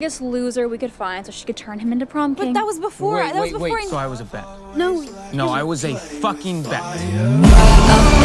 biggest loser we could find so she could turn him into prom king. But that was before. Wait, that wait, was before wait. I... So I was a bet. no. No, I was a fucking bet.